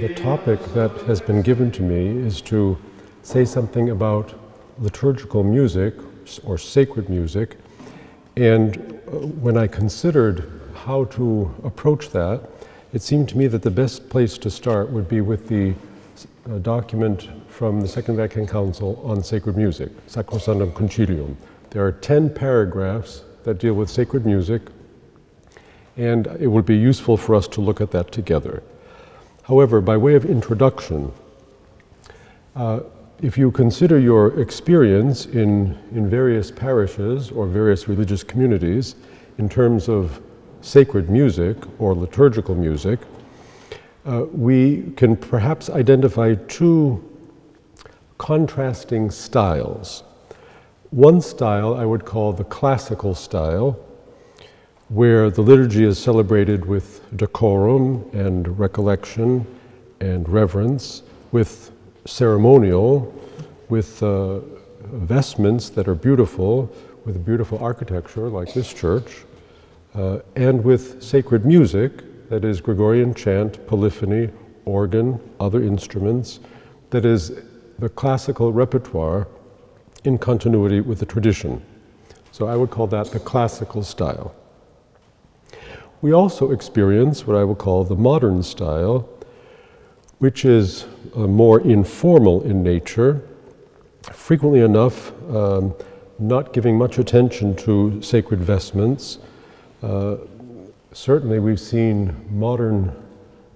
The topic that has been given to me is to say something about liturgical music or sacred music. And uh, when I considered how to approach that, it seemed to me that the best place to start would be with the uh, document from the Second Vatican Council on sacred music, Sacrosanctum Concilium. There are 10 paragraphs that deal with sacred music, and it would be useful for us to look at that together. However, by way of introduction, uh, if you consider your experience in, in various parishes or various religious communities in terms of sacred music or liturgical music, uh, we can perhaps identify two contrasting styles. One style I would call the classical style, where the liturgy is celebrated with decorum and recollection and reverence, with ceremonial, with uh, vestments that are beautiful, with beautiful architecture like this church, uh, and with sacred music, that is Gregorian chant, polyphony, organ, other instruments, that is the classical repertoire in continuity with the tradition. So I would call that the classical style. We also experience what I would call the modern style, which is uh, more informal in nature, frequently enough um, not giving much attention to sacred vestments. Uh, certainly, we've seen modern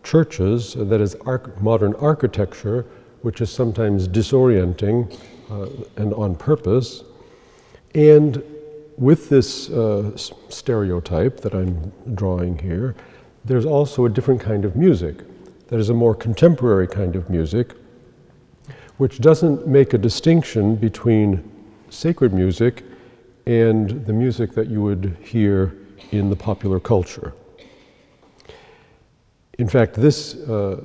churches, that is, arch- modern architecture, which is sometimes disorienting uh, and on purpose. And with this uh, stereotype that I'm drawing here, there's also a different kind of music that is a more contemporary kind of music, which doesn't make a distinction between sacred music and the music that you would hear in the popular culture. In fact, this, uh,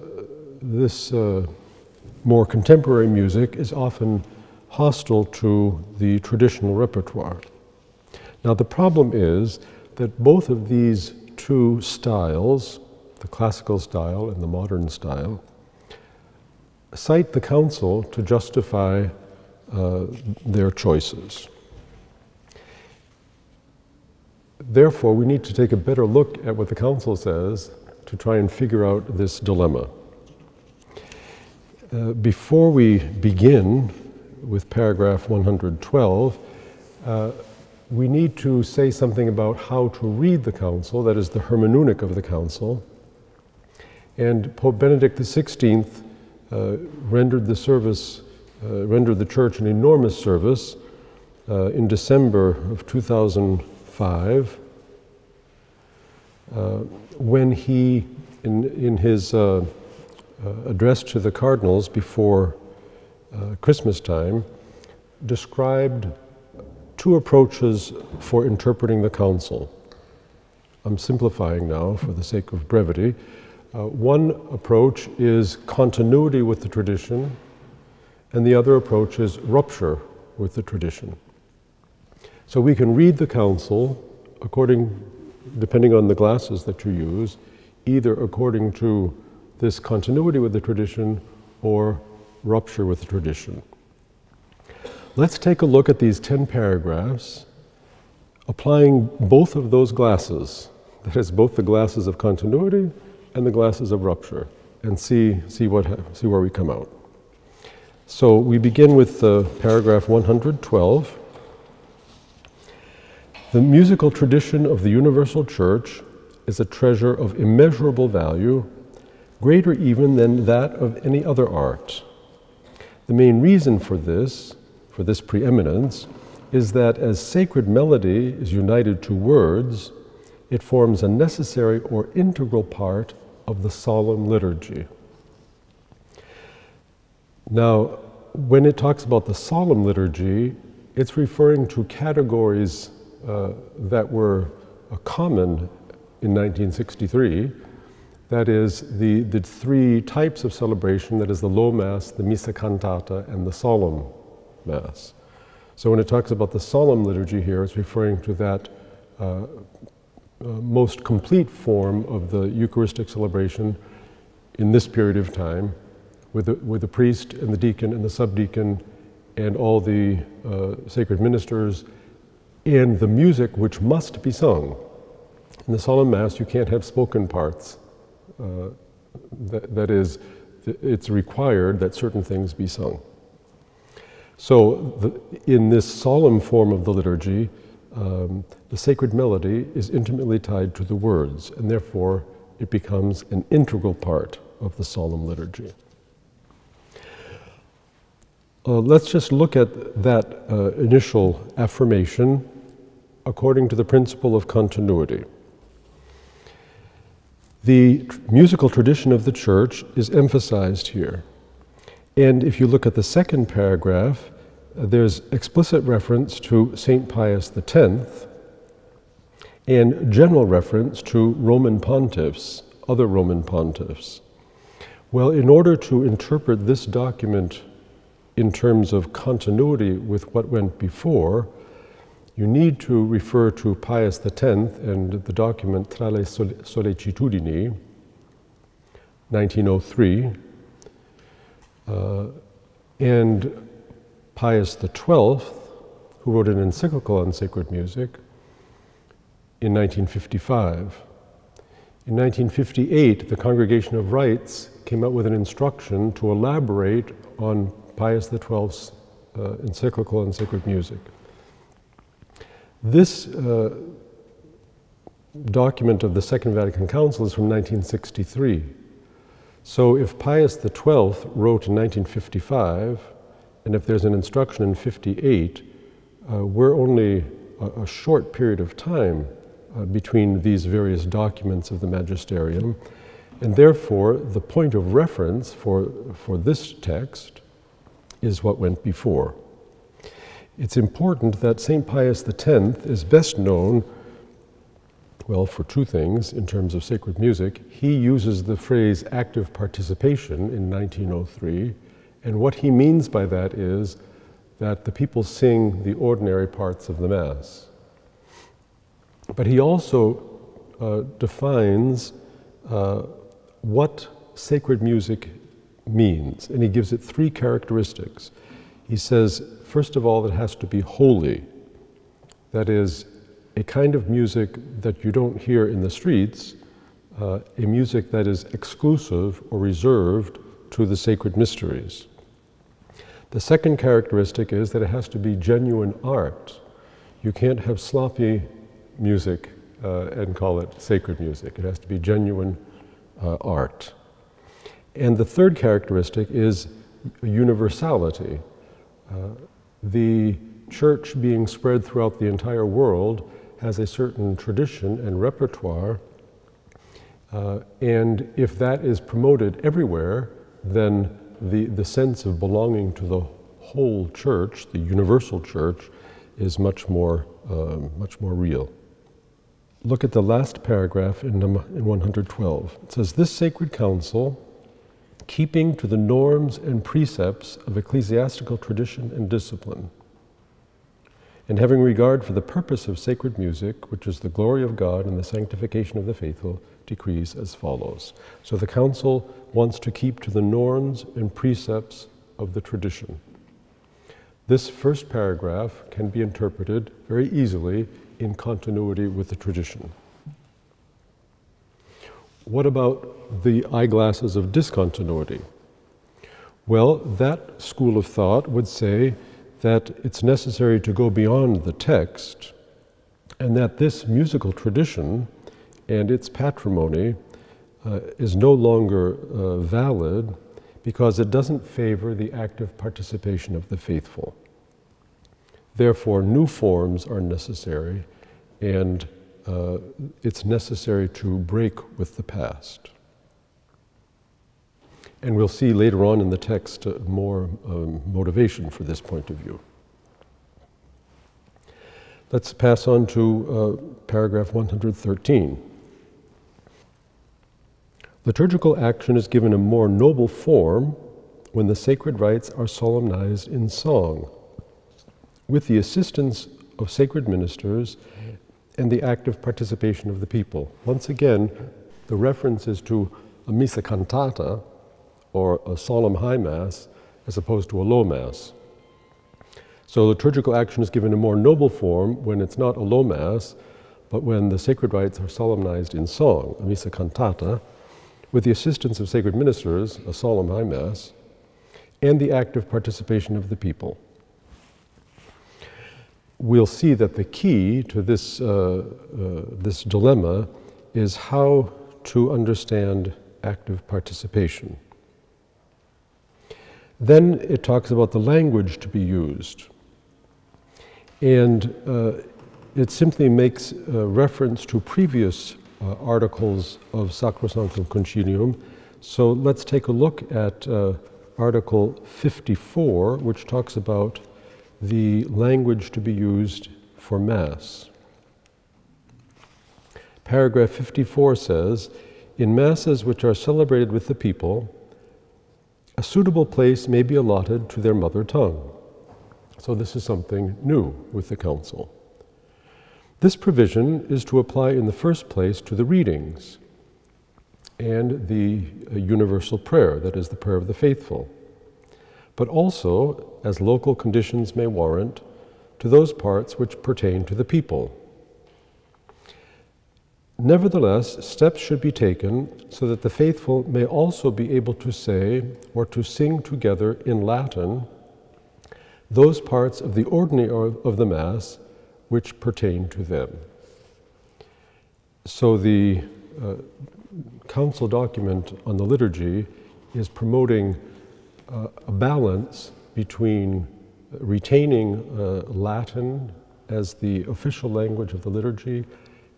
this uh, more contemporary music is often hostile to the traditional repertoire. Now, the problem is that both of these two styles, the classical style and the modern style, cite the council to justify uh, their choices. Therefore, we need to take a better look at what the council says to try and figure out this dilemma. Uh, before we begin with paragraph 112, uh, we need to say something about how to read the council, that is, the hermeneutic of the council. And Pope Benedict XVI uh, rendered the service, uh, rendered the church an enormous service uh, in December of 2005 uh, when he, in, in his uh, uh, to the cardinals before Christmas time, described two approaches for interpreting the council. I'm simplifying now for the sake of brevity. Uh, one approach is continuity with the tradition, and the other approach is rupture with the tradition. So we can read the council according, depending on the glasses that you use, either according to this continuity with the tradition or rupture with the tradition. Let's take a look at these 10 paragraphs, applying both of those glasses, that is, both the glasses of continuity and the glasses of rupture, and see, see, what, see where we come out. So we begin with uh, paragraph 112. The musical tradition of the Universal Church is a treasure of immeasurable value, greater even than that of any other art. The main reason for this for this preeminence is that as sacred melody is united to words, it forms a necessary or integral part of the solemn liturgy. Now, when it talks about the solemn liturgy, it's referring to categories uh, that were uh, common in 1963 That is, the, the three types of celebration that is, the low Mass, the Missa cantata, and the solemn Mass. So when it talks about the solemn liturgy here, it's referring to that uh, uh, most complete form of the Eucharistic celebration in this period of time, with the, with the priest and the deacon and the subdeacon and all the uh, sacred ministers and the music which must be sung. In the solemn Mass, you can't have spoken parts. Uh, that, is, it's required that certain things be sung. So, the, in this solemn form of the liturgy, um, the sacred melody is intimately tied to the words, and therefore it becomes an integral part of the solemn liturgy. Uh, let's just look at that uh, initial affirmation according to the principle of continuity. The tr- musical tradition of the church is emphasized here. And if you look at the second paragraph, uh, there's explicit reference to St. Pius X and general reference to Roman pontiffs, other Roman pontiffs. Well, in order to interpret this document in terms of continuity with what went before, you need to refer to Pius X and the document Tra le Sollecitudini, 1903, uh, and Pius XII, who wrote an encyclical on sacred music in 1955. In 1958, the Congregation of Rites came out with an instruction to elaborate on Pius XII's uh, encyclical on sacred music. This uh, document of the Second Vatican Council is from 1963. So if Pius XII wrote in 1955, and if there's an instruction in 58, uh, we're only a, a, short period of time uh, between these various documents of the magisterium, and therefore the point of reference for, for this text is what went before. It's important that St. Pius X is best known, well, for two things in terms of sacred music. He uses the phrase active participation in 1903, and what he means by that is that the people sing the ordinary parts of the Mass. But he also uh, defines uh, what sacred music means, and he gives it three characteristics. He says, first of all, it has to be holy. That is, a kind of music that you don't hear in the streets, uh, a music that is exclusive or reserved to the sacred mysteries. The second characteristic is that it has to be genuine art. You can't have sloppy music uh, and call it sacred music. It has to be genuine uh, art. And the third characteristic is universality. Uh, the church being spread throughout the entire world has a certain tradition and repertoire. Uh, and if that is promoted everywhere, then the, the sense of belonging to the whole church, the universal church, is much more, uh, much more real. Look at the last paragraph in, in 112. It says, This sacred council, keeping to the norms and precepts of ecclesiastical tradition and discipline, and having regard for the purpose of sacred music, which is the glory of God and the sanctification of the faithful, decrees as follows. So the Council wants to keep to the norms and precepts of the tradition. This first paragraph can be interpreted very easily in continuity with the tradition. What about the eyeglasses of discontinuity? Well, that school of thought would say that it's necessary to go beyond the text and that this musical tradition and its patrimony uh, is no longer uh, valid because it doesn't favor the active participation of the faithful. Therefore, new forms are necessary, and uh, it's necessary to break with the past. And we'll see later on in the text uh, more um, motivation for this point of view. Let's pass on to uh, paragraph 113. Liturgical action is given a more noble form when the sacred rites are solemnized in song, with the assistance of sacred ministers and the active participation of the people. Once again, the reference is to a missa cantata, or a solemn high mass, as opposed to a low mass. So liturgical action is given a more noble form when it's not a low mass, but when the sacred rites are solemnized in song, a missa cantata, with the assistance of sacred ministers, a solemn high mass, and the active participation of the people. We'll see that the key to this, uh, uh, this dilemma is how to understand active participation. Then it talks about the language to be used. And uh, it simply makes reference to previous uh, articles of Sacrosanctum Concilium. So let's take a look at uh, Article 54, which talks about the language to be used for Mass. Paragraph 54 says In Masses which are celebrated with the people, a suitable place may be allotted to their mother tongue. So, this is something new with the Council. This provision is to apply in the first place to the readings and the uh, universal prayer, that is, the prayer of the faithful, but also, as local conditions may warrant, to those parts which pertain to the people. Nevertheless, steps should be taken so that the faithful may also be able to say or to sing together in Latin those parts of the ordinary of the Mass which pertain to them. So the uh, council document on the liturgy is promoting uh, a balance between retaining uh, Latin as the official language of the liturgy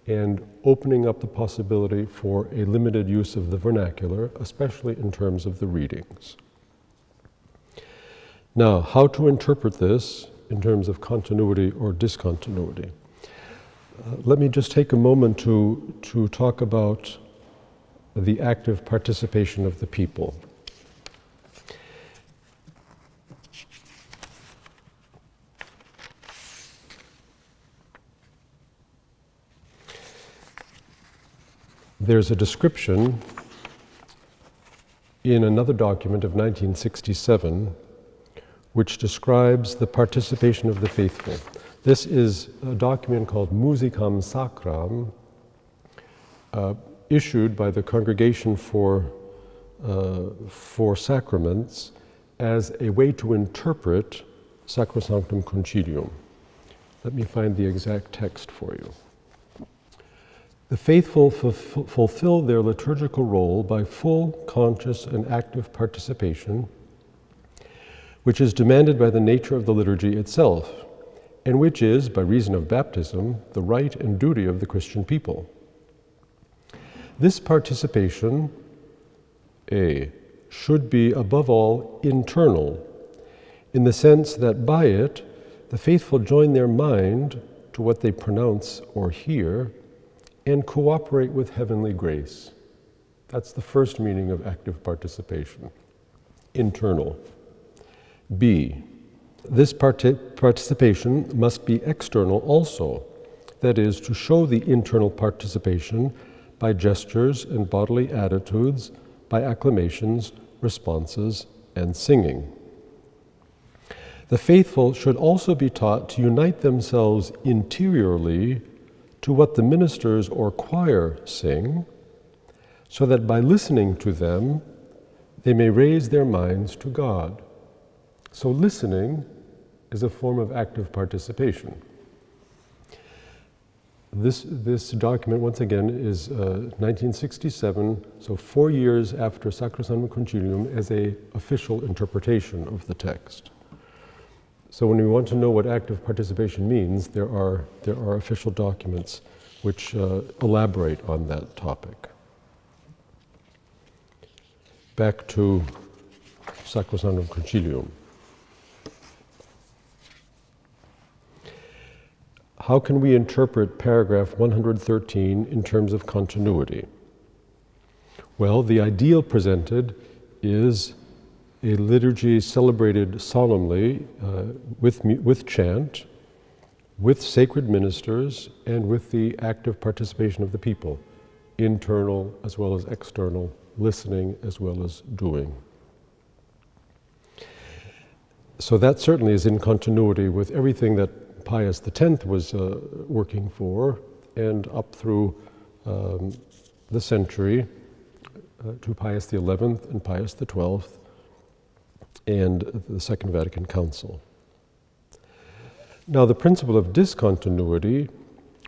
and opening up the possibility for a limited use of the vernacular, especially in terms of the readings. Now, how to interpret this in terms of continuity or discontinuity. Uh, let me just take a moment to, to talk about the active participation of the people. There's a description in another document of 1967 which describes the participation of the faithful. This is a document called Musicam Sacram, uh, issued by the Congregation for, uh, for Sacraments as a way to interpret Sacrosanctum Concilium. Let me find the exact text for you. The faithful fulfill their liturgical role by full, conscious, and active participation which is demanded by the nature of the liturgy itself, and which is, by reason of baptism, the right and duty of the Christian people. This participation, A, should be above all internal, in the sense that by it the faithful join their mind to what they pronounce or hear and cooperate with heavenly grace. That's the first meaning of active participation internal. B. This participation must be external also, that is, to show the internal participation by gestures and bodily attitudes, by acclamations, responses, and singing. The faithful should also be taught to unite themselves interiorly to what the ministers or choir sing, so that by listening to them, they may raise their minds to God. So listening is a form of active participation. This, this document, once again, is uh, 1967, so four years after Sacrosanctum Concilium as a official interpretation of the text. So when we want to know what active participation means, there are, there are official documents which uh, elaborate on that topic. Back to Sacrosanctum Concilium. How can we interpret paragraph 113 in terms of continuity? Well, the ideal presented is a liturgy celebrated solemnly uh, with, with chant, with sacred ministers, and with the active participation of the people, internal as well as external, listening as well as doing. So that certainly is in continuity with everything that Pius X was uh, working for, and up through um, the century uh, to Pius XI and Pius XII and the Second Vatican Council. Now, the principle of discontinuity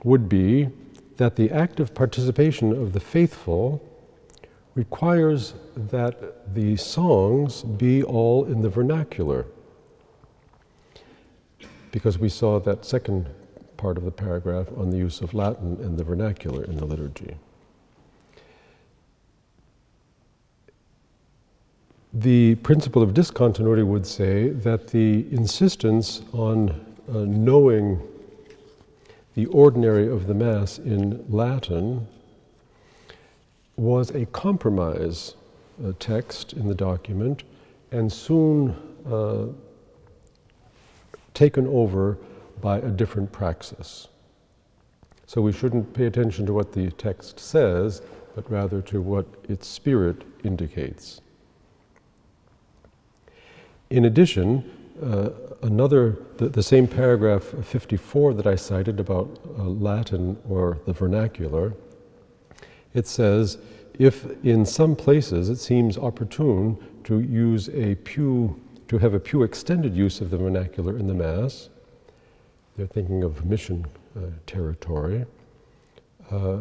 would be that the active participation of the faithful requires that the songs be all in the vernacular. Because we saw that second part of the paragraph on the use of Latin and the vernacular in the liturgy. The principle of discontinuity would say that the insistence on uh, knowing the ordinary of the Mass in Latin was a compromise uh, text in the document and soon uh, taken over by a different praxis. So we shouldn't pay attention to what the text says, but rather to what its spirit indicates. In addition, uh, another, the, the, same paragraph 54 that I cited about uh, Latin or the vernacular, it says, if in some places it seems opportune to use a pew, to have a pew extended use of the vernacular in the Mass, they're thinking of mission uh, territory, uh,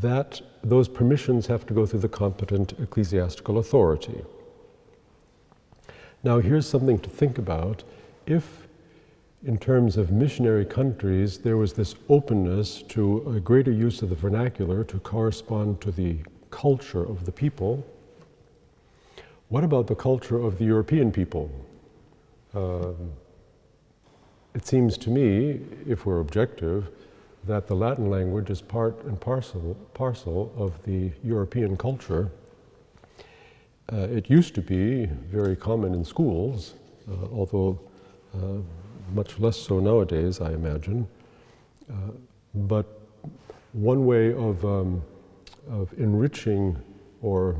that those permissions have to go through the competent ecclesiastical authority. Now, here's something to think about. If, in terms of missionary countries, there was this openness to a greater use of the vernacular to correspond to the culture of the people, what about the culture of the European people? Um, it seems to me, if we're objective, that the Latin language is part and parcel, parcel of the European culture. Uh, it used to be very common in schools, uh, although uh, much less so nowadays, I imagine. But one way of, um, of enriching or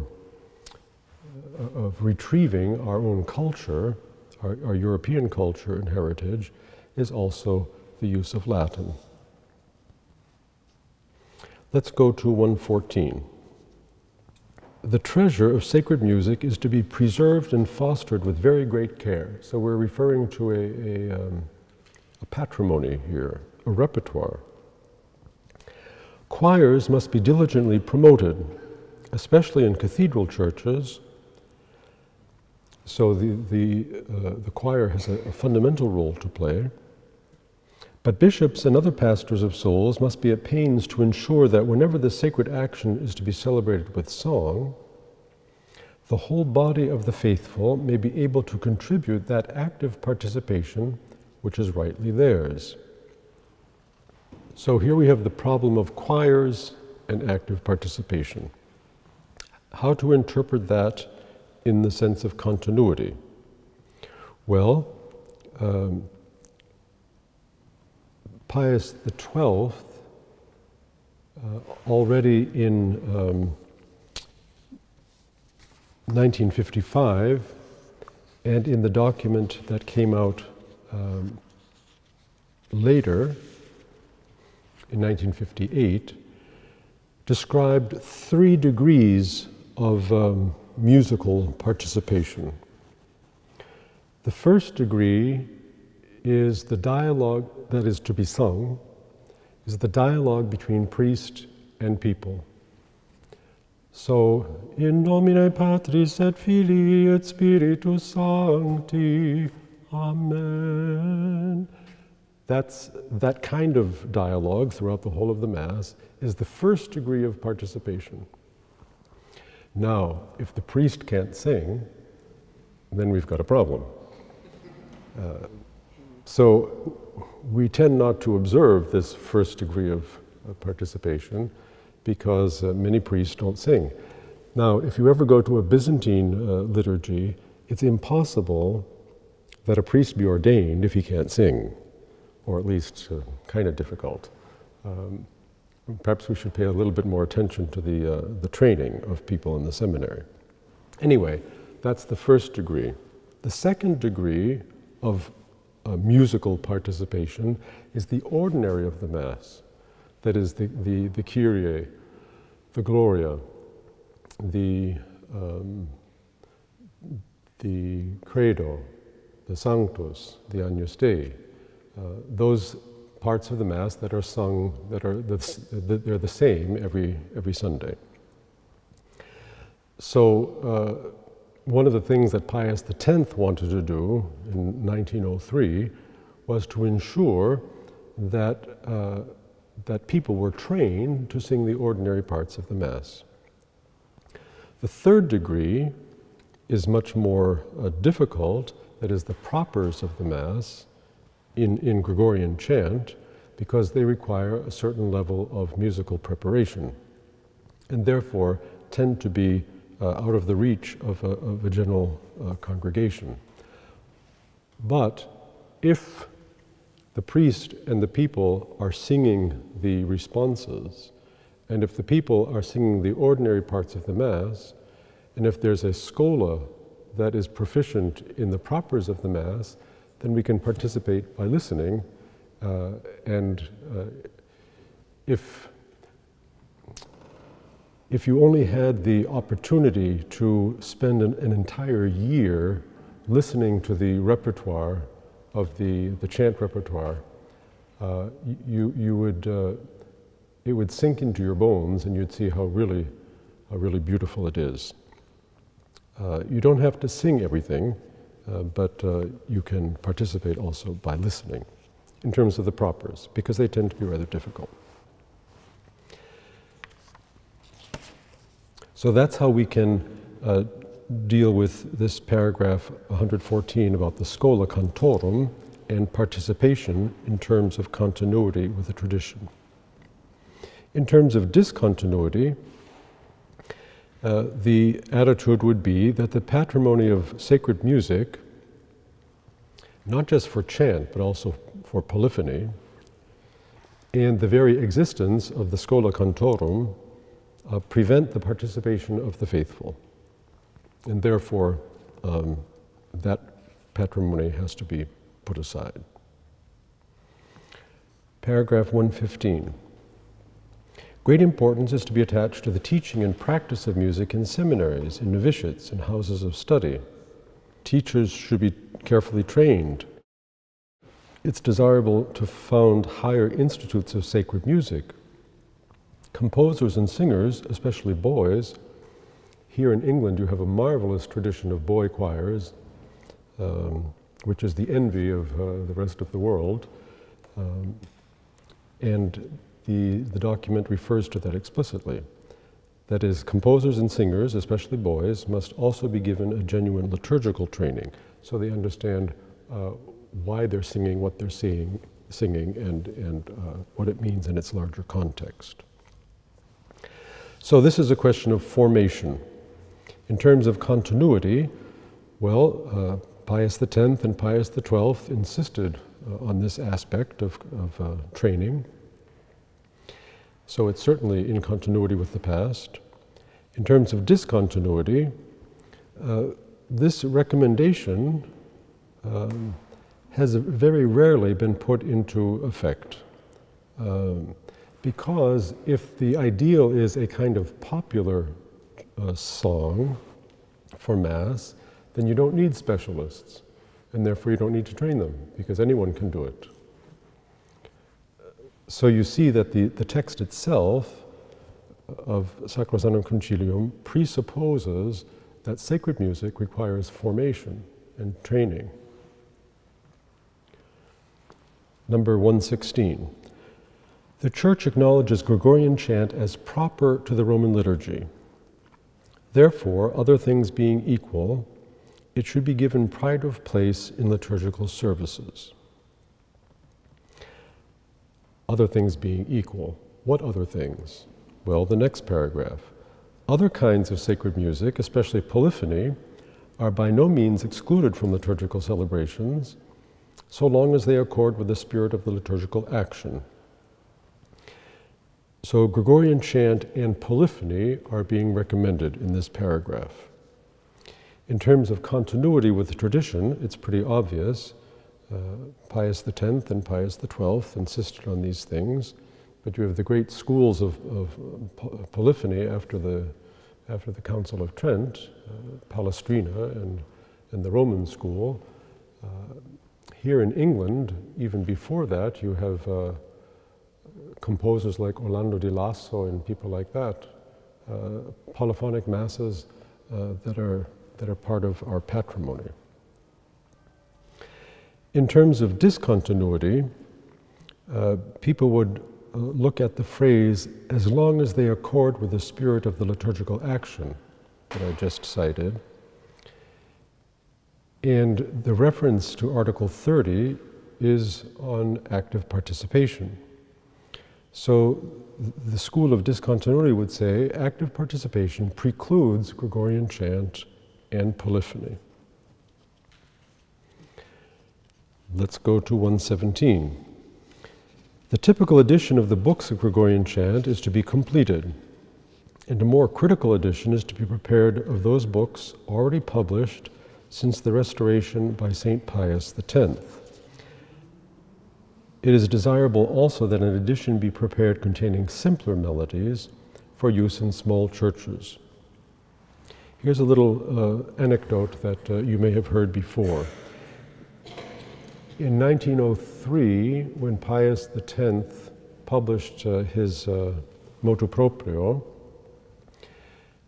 of retrieving our own culture, our, our European culture and heritage, is also the use of Latin. Let's go to 114. The treasure of sacred music is to be preserved and fostered with very great care. So we're referring to a, a, um, a patrimony here, a repertoire. Choirs must be diligently promoted, especially in cathedral churches so the, the, uh, the choir has a, a fundamental role to play. But bishops and other pastors of souls must be at pains to ensure that whenever the sacred action is to be celebrated with song, the whole body of the faithful may be able to contribute that active participation which is rightly theirs. So here we have the problem of choirs and active participation. How to interpret that in the sense of continuity? Well, um, Pius XII, uh, already in um, 1955, and in the document that came out um, later, in 1958, described three degrees of um, musical participation. The first degree is the dialogue that is to be sung, is the dialogue between priest and people. So, in nomine Patris et Filii et Spiritus Sancti, Amen. That's that kind of dialogue throughout the whole of the Mass is the first degree of participation. Now, if the priest can't sing, then we've got a problem. Uh, so we tend not to observe this first degree of, participation because uh, many priests don't sing. Now, if you ever go to a Byzantine uh, liturgy, it's impossible that a priest be ordained if he can't sing, or at least uh, kind of difficult. Um, perhaps we should pay a little bit more attention to the, uh, the training of people in the seminary. Anyway, that's the first degree. The second degree of uh, musical participation is the ordinary of the Mass. That is the, the, the Kyrie, the Gloria, the, um, the Credo, the Sanctus, the Agnus Dei. Uh, those parts of the Mass that are sung, that are the, they're the same every, every Sunday. So, uh, one of the things that Pius X wanted to do in 1903 was to ensure that, uh, that people were trained to sing the ordinary parts of the Mass. The third degree is much more uh, difficult, that is, the propers of the Mass in, in Gregorian chant, because they require a certain level of musical preparation, and therefore tend to be out of the reach of a, of a general uh, congregation. But if the priest and the people are singing the responses, and if the people are singing the ordinary parts of the Mass, and if there's a schola that is proficient in the propers of the Mass, then we can participate by listening. Uh, and uh, if if you only had the opportunity to spend an, an, entire year listening to the repertoire of the, the chant repertoire, uh, you, you would, uh, it would sink into your bones and you'd see how really, how really beautiful it is. Uh, you don't have to sing everything, uh, but uh, you can participate also by listening in terms of the propers, because they tend to be rather difficult. So that's how we can uh, deal with this paragraph 114 about the schola cantorum and participation in terms of continuity with the tradition. In terms of discontinuity, uh, the attitude would be that the patrimony of sacred music, not just for chant, but also for polyphony, and the very existence of the schola cantorum uh, prevent the participation of the faithful. And therefore, um, that patrimony has to be put aside. Paragraph 115. Great importance is to be attached to the teaching and practice of music in seminaries, in novitiates, in houses of study. Teachers should be carefully trained. It's desirable to found higher institutes of sacred music composers and singers, especially boys, here in England you have a marvelous tradition of boy choirs, um, which is the envy of uh, the rest of the world. Um, and the, the document refers to that explicitly. That is, composers and singers, especially boys, must also be given a genuine liturgical training so they understand uh, why they're singing what they're seeing, singing and, and uh, what it means in its larger context. So this is a question of formation. In terms of continuity, well, uh, Pius X and Pius XII insisted uh, on this aspect of, of uh, training. So it's certainly in continuity with the past. In terms of discontinuity, uh, this recommendation um, has very rarely been put into effect. Um, because if the ideal is a kind of popular uh, song for Mass, then you don't need specialists, and therefore you don't need to train them, because anyone can do it. So you see that the, the text itself of Sacrosanctum Concilium presupposes that sacred music requires formation and training. Number 116. The Church acknowledges Gregorian chant as proper to the Roman liturgy. Therefore, other things being equal, it should be given pride of place in liturgical services. Other things being equal. What other things? Well, the next paragraph. Other kinds of sacred music, especially polyphony, are by no means excluded from liturgical celebrations, so long as they accord with the spirit of the liturgical action. So, Gregorian chant and polyphony are being recommended in this paragraph. In terms of continuity with the tradition, it's pretty obvious. Uh, Pius X and Pius XII insisted on these things, but you have the great schools of, of polyphony after the, after the Council of Trent, uh, Palestrina and, and the Roman school. Uh, here in England, even before that, you have uh, composers like Orlando di Lasso and people like that, uh, polyphonic masses uh, that, are, that are part of our patrimony. In terms of discontinuity, uh, people would uh, look at the phrase as long as they accord with the spirit of the liturgical action that I just cited. And the reference to Article 30 is on active participation. So the school of discontinuity would say active participation precludes Gregorian chant and polyphony. Let's go to 117. The typical edition of the books of Gregorian chant is to be completed, and a more critical edition is to be prepared of those books already published since the restoration by St. Pius X. It is desirable also that an edition be prepared containing simpler melodies for use in small churches. Here's a little uh, anecdote that uh, you may have heard before. In 1903, when Pius X published uh, his uh, motu proprio,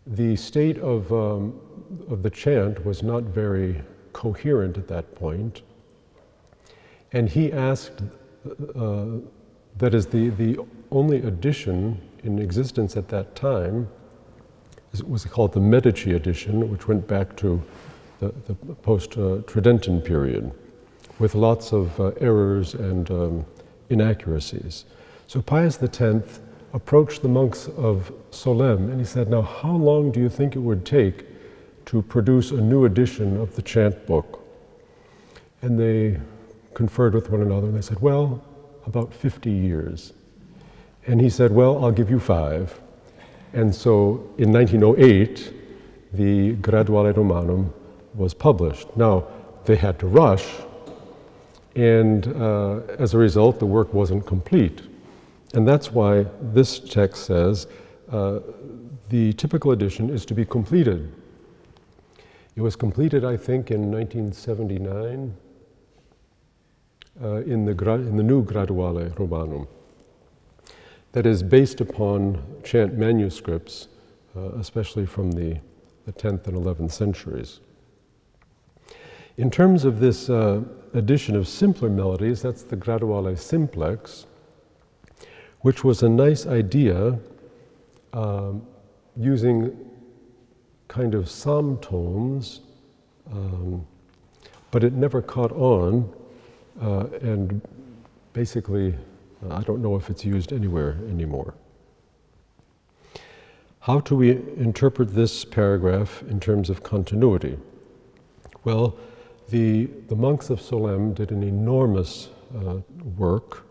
the state of, um, of the chant was not very coherent at that point, and he asked uh, that is the, the only edition in existence at that time it was called the Medici edition, which went back to the, the post-Tridentine period, with lots of uh, errors and um, inaccuracies. So Pius X approached the monks of Solesmes and he said, Now, how long do you think it would take to produce a new edition of the chant book? And they conferred with one another and they said, Well, about 50 years. And he said, Well, I'll give you five. And so in 1908, the Graduale Romanum was published. Now, they had to rush, and uh, as a result, the work wasn't complete. And that's why this text says uh, the typical edition is to be completed. It was completed, I think, in 1979 uh, in, the in the new Graduale Romanum that is based upon chant manuscripts, uh, especially from the, the 10th and 11th centuries. In terms of this uh, addition of simpler melodies, that's the Graduale Simplex, which was a nice idea um, using kind of psalm tones, um, but it never caught on uh, and basically, uh, I don't know if it's used anywhere anymore. How do we interpret this paragraph in terms of continuity? Well, the, the monks of Solesmes did an enormous uh, work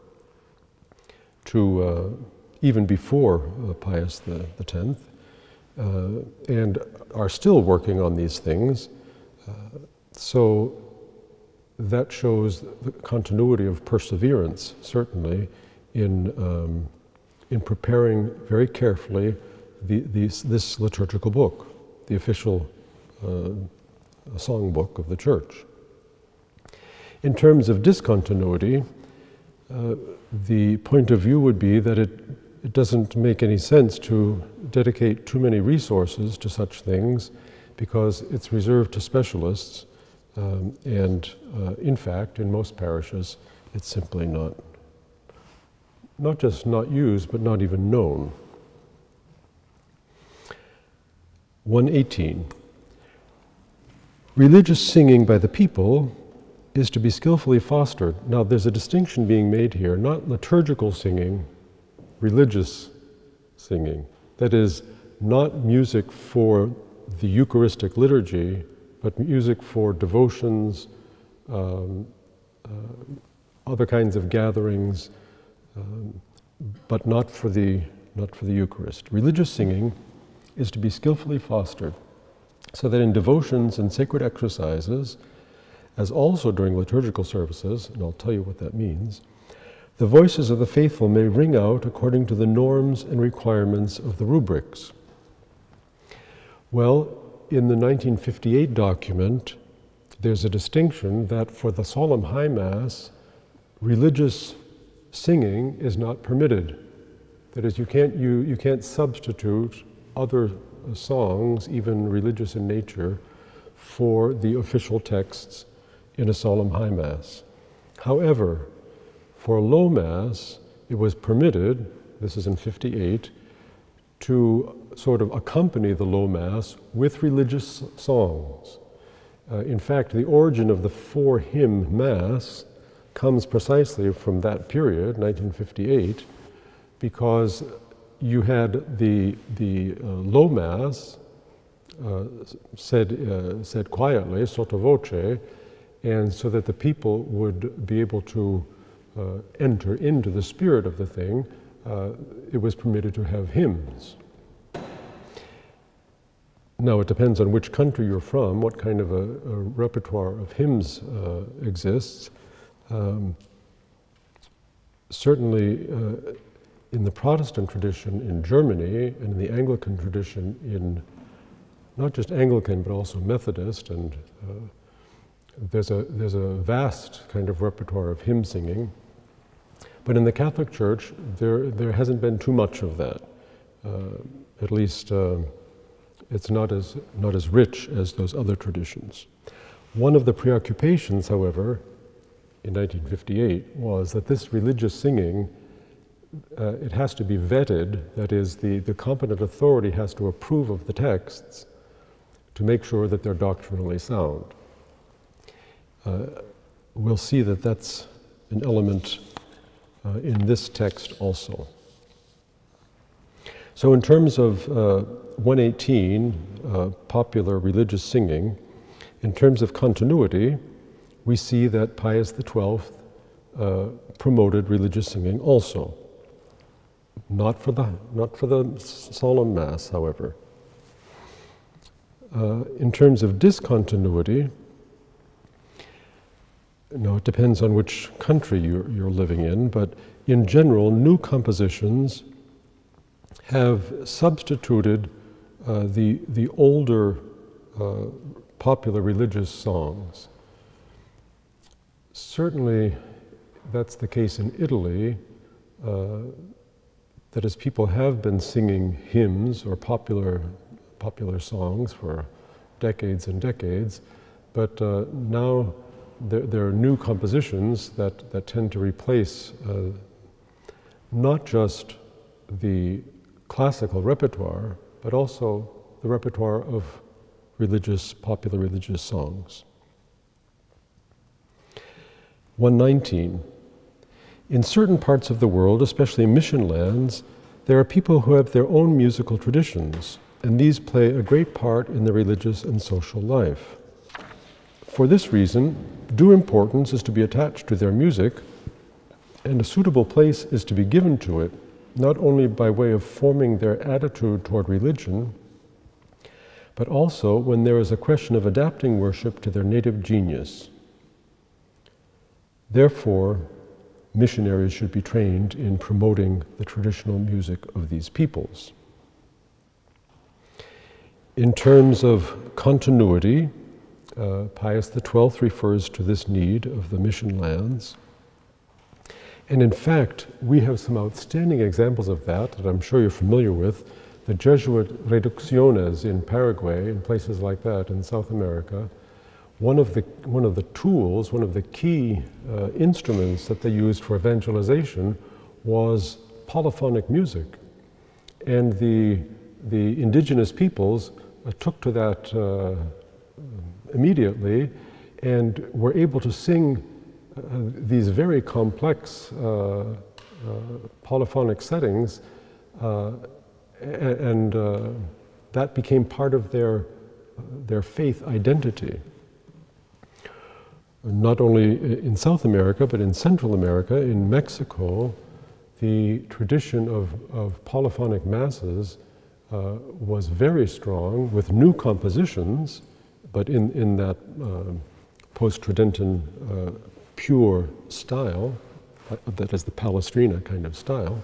to, uh, even before uh, Pius the, the Tenth, uh, and are still working on these things. so that shows the continuity of perseverance, certainly, in, um, in preparing very carefully the, these, this liturgical book, the official uh, songbook of the church. In terms of discontinuity, uh, the point of view would be that it, it doesn't make any sense to dedicate too many resources to such things because it's reserved to specialists um, and uh, in fact, in most parishes, it's simply not, not just not used, but not even known. 118. Religious singing by the people is to be skillfully fostered. Now, there's a distinction being made here, not liturgical singing, religious singing. That is, not music for the Eucharistic liturgy, but music for devotions, um, uh, other kinds of gatherings, um, but not for the not for the Eucharist. Religious singing is to be skillfully fostered so that in devotions and sacred exercises, as also during liturgical services, and I'll tell you what that means, the voices of the faithful may ring out according to the norms and requirements of the rubrics. Well, in the 1958 document, there's a distinction that for the solemn high mass, religious singing is not permitted. That is, you can't, you, you can't substitute other songs, even religious in nature, for the official texts in a solemn high mass. However, for low mass, it was permitted, this is in 58, to sort of accompany the low mass with religious songs. Uh, in fact, the origin of the four hymn mass comes precisely from that period, 1958, because you had the, the uh, low mass uh, said, uh, said quietly, sotto voce, and so that the people would be able to uh, enter into the spirit of the thing, uh, it was permitted to have hymns. Now, it depends on which country you're from, what kind of a, a repertoire of hymns uh, exists. Um, certainly, uh, in the Protestant tradition in Germany and in the Anglican tradition in not just Anglican but also Methodist, and uh, there's, a, there's a vast kind of repertoire of hymn singing. But in the Catholic Church, there, there hasn't been too much of that. Uh, at least uh, it's not as, not as rich as those other traditions. One of the preoccupations, however, in 1958 was that this religious singing uh, it has to be vetted, that is, the, the competent authority has to approve of the texts to make sure that they're doctrinally sound. Uh, we'll see that that's an element uh, in this text also. So, in terms of uh, 118, uh, popular religious singing, in terms of continuity, we see that Pius XII uh, promoted religious singing also. Not for the, not for the solemn Mass, however. Uh, in terms of discontinuity, no, it depends on which country you're, you're living in, but in general, new compositions have substituted uh, the, the older uh, popular religious songs. Certainly, that's the case in Italy. Uh, that as people have been singing hymns or popular, popular songs for decades and decades, but uh, now there, there, are new compositions that, that tend to replace uh, not just the classical repertoire, but also the repertoire of religious, popular religious songs. 119. In certain parts of the world, especially mission lands, there are people who have their own musical traditions, and these play a great part in the religious and social life. For this reason, due importance is to be attached to their music, and a suitable place is to be given to it, not only by way of forming their attitude toward religion, but also when there is a question of adapting worship to their native genius. Therefore, missionaries should be trained in promoting the traditional music of these peoples. In terms of continuity, uh, Pius XII refers to this need of the mission lands. And in fact, we have some outstanding examples of that that I'm sure you're familiar with. The Jesuit reducciones in Paraguay and places like that in South America one of the, one of the tools, one of the key uh, instruments that they used for evangelization was polyphonic music. And the, the indigenous peoples uh, took to that uh, immediately and were able to sing these very complex uh, uh, polyphonic settings and uh, that became part of their, their faith identity. Not only in South America, but in Central America, in Mexico, the tradition of, of polyphonic masses uh, was very strong with new compositions, but in, in that uh, post Tridentine uh, pure style, uh, that is the Palestrina kind of style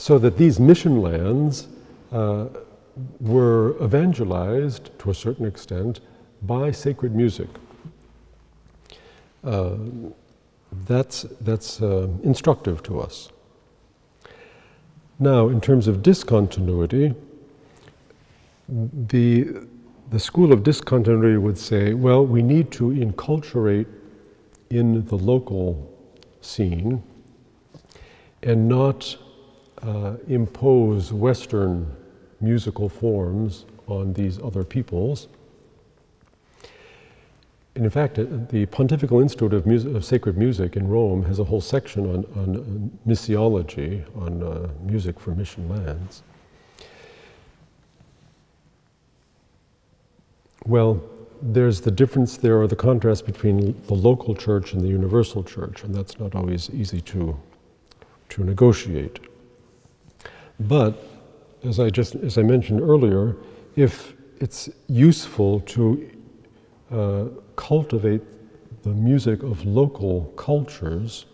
so that these mission lands uh, were evangelized to a certain extent by sacred music. Uh, that's that's uh, instructive to us. Now, in terms of discontinuity, the, the school of discontinuity would say, well, we need to enculturate in the local scene and not uh, impose Western musical forms on these other peoples. And in fact, uh, the Pontifical Institute of, of, Sacred Music in Rome has a whole section on, on missiology, on uh, music for mission lands. Well, there's the difference there, or the contrast between the local church and the universal church, and that's not always easy to, to negotiate. But as I just as I mentioned earlier, if it's useful to uh, cultivate the music of local cultures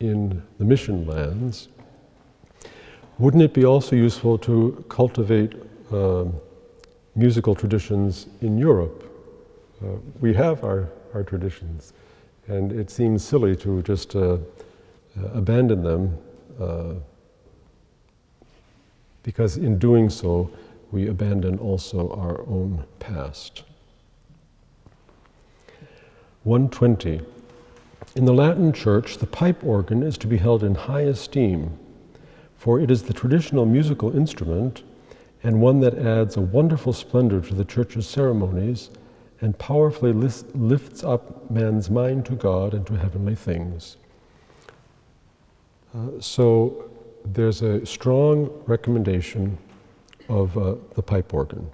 in the mission lands, wouldn't it be also useful to cultivate uh, musical traditions in Europe? Uh, we have our, our traditions, and it seems silly to just uh, uh, abandon them uh, because in doing so, we abandon also our own past. 120. In the Latin Church, the pipe organ is to be held in high esteem, for it is the traditional musical instrument and one that adds a wonderful splendor to the Church's ceremonies and powerfully lifts up man's mind to God and to heavenly things. Uh, so, there's a strong recommendation of uh, the pipe organ.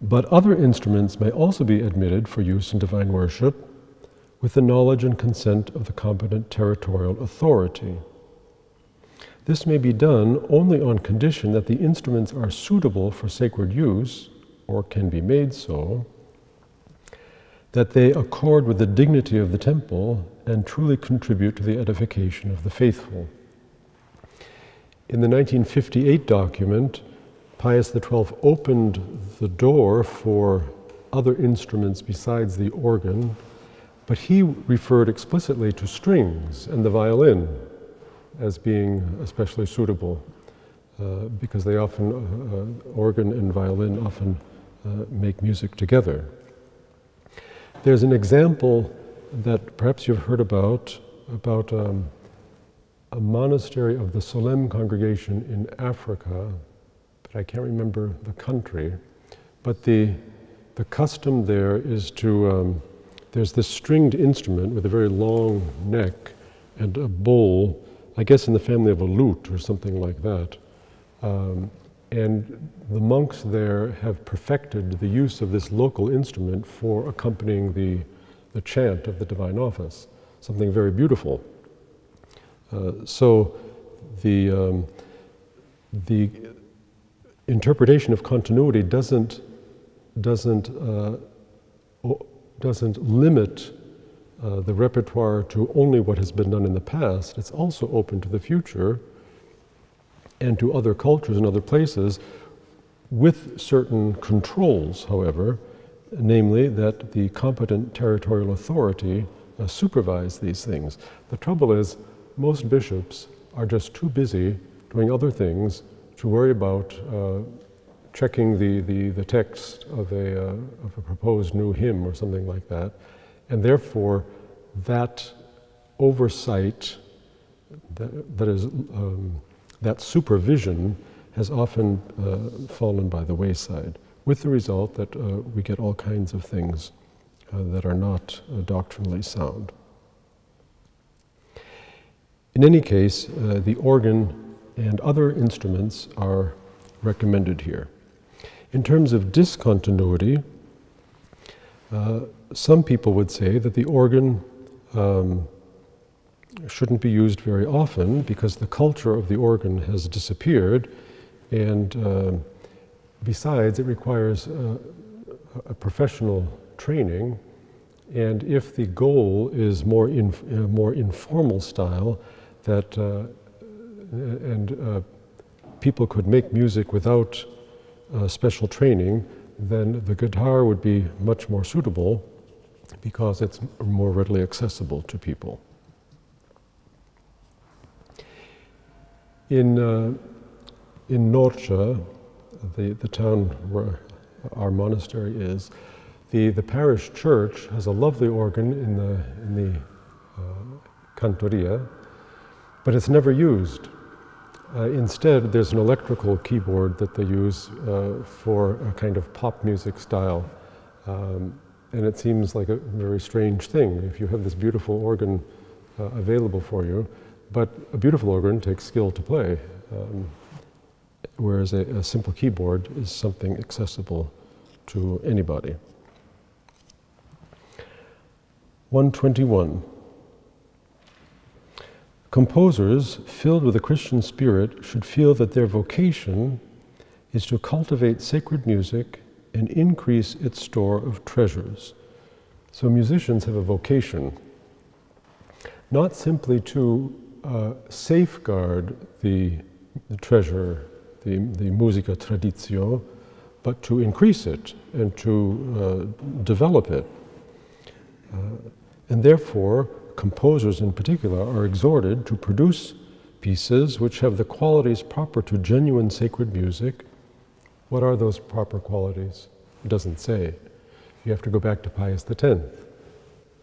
But other instruments may also be admitted for use in divine worship with the knowledge and consent of the competent territorial authority. This may be done only on condition that the instruments are suitable for sacred use, or can be made so, that they accord with the dignity of the temple and truly contribute to the edification of the faithful. In the 1958 document, Pius XII opened the door for other instruments besides the organ, but he referred explicitly to strings and the violin as being especially suitable uh, because they often, uh, uh, organ and violin often uh, make music together. There's an example that perhaps you've heard about, about um, a monastery of the Solesmes congregation in Africa, but I can't remember the country. But the, the custom there is to, um, there's this stringed instrument with a very long neck and a bowl, I guess in the family of a lute or something like that. Um, and the monks there have perfected the use of this local instrument for accompanying the, the chant of the divine office, something very beautiful. Uh, so the, um, the interpretation of continuity doesn't, doesn't, uh, doesn't limit uh, the repertoire to only what has been done in the past. It's also open to the future and to other cultures and other places with certain controls, however, namely that the competent territorial authority uh, supervise these things. The trouble is, most bishops are just too busy doing other things to worry about uh, checking the, the, the text of a, uh, of a proposed new hymn or something like that. And therefore, that oversight, that, that is, um, that supervision has often uh, fallen by the wayside, with the result that uh, we get all kinds of things uh, that are not uh, doctrinally sound. In any case, uh, the organ and other instruments are recommended here. In terms of discontinuity, uh, some people would say that the organ um, shouldn't be used very often because the culture of the organ has disappeared, and uh, besides, it requires uh, a professional training. And if the goal is more a more informal style, that uh, and uh, people could make music without uh, special training, then the guitar would be much more suitable because it's more readily accessible to people. In, uh, in Norcia, the, the town where our monastery is, the, the parish church has a lovely organ in the, in the uh, cantoria, but it's never used. Uh, instead, there's an electrical keyboard that they use uh, for a kind of pop music style. Um, and it seems like a very strange thing if you have this beautiful organ uh, available for you, but a beautiful organ takes skill to play, um, whereas a, a simple keyboard is something accessible to anybody. 121. Composers filled with a Christian spirit should feel that their vocation is to cultivate sacred music and increase its store of treasures. So, musicians have a vocation, not simply to uh, safeguard the, the, treasure, the, the musica traditio, but to increase it and to uh, develop it. Uh, and therefore, composers in particular are exhorted to produce pieces which have the qualities proper to genuine sacred music. What are those proper qualities? It doesn't say. You have to go back to Pius X.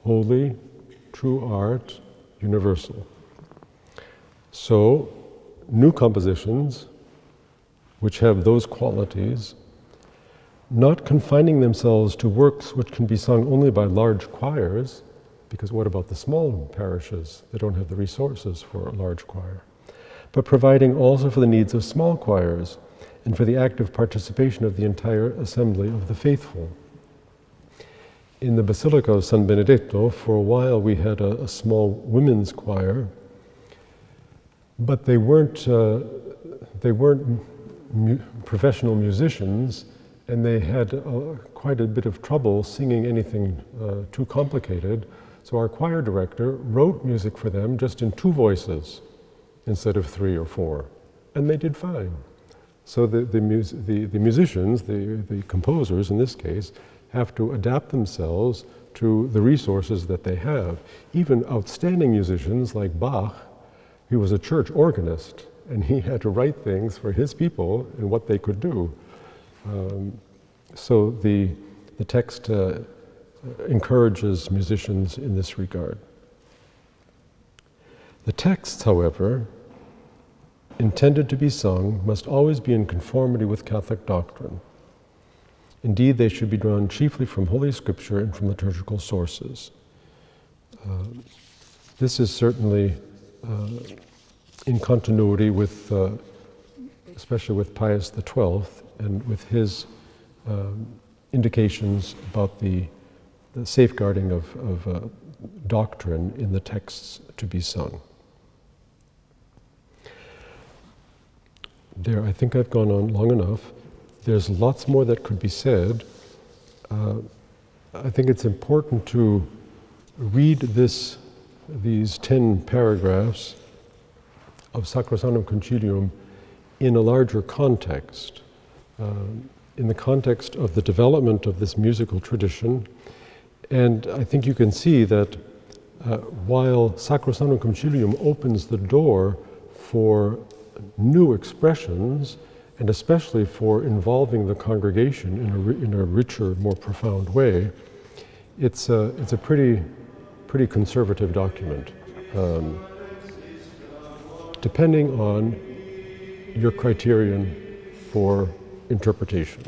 Holy, true art, universal. So, new compositions which have those qualities, not confining themselves to works which can be sung only by large choirs, because what about the small parishes that don't have the resources for a large choir? But providing also for the needs of small choirs and for the active participation of the entire assembly of the faithful. In the Basilica of San Benedetto, for a while we had a, a small women's choir, but they weren't, uh, they weren't mu- professional musicians, and they had uh, quite a bit of trouble singing anything uh, too complicated. So our choir director wrote music for them just in two voices instead of three or four, and they did fine. So the, the, mus- the, the musicians, the, the composers in this case, have to adapt themselves to the resources that they have. Even outstanding musicians like Bach, he was a church organist, and he had to write things for his people and what they could do. Um, so the, the text uh, encourages musicians in this regard. The texts, however, intended to be sung must always be in conformity with Catholic doctrine. Indeed, they should be drawn chiefly from Holy Scripture and from liturgical sources. Uh, this is certainly in continuity with, uh, especially with Pius XII and with his um, indications about the the safeguarding of, of uh, doctrine in the texts to be sung. There, I think I've gone on long enough. There's lots more that could be said. Uh, I think it's important to read this, these 10 paragraphs of Sacrosanctum Concilium in a larger context, uh, in the context of the development of this musical tradition and I think you can see that uh, while Sacrosanctum Concilium opens the door for new expressions, and especially for involving the congregation in a, in a richer, more profound way, it's a, it's a pretty, pretty conservative document. Um, depending on your criterion for interpretation.